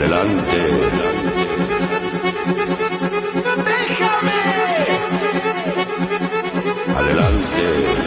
Adelante. ¡Déjame! Adelante.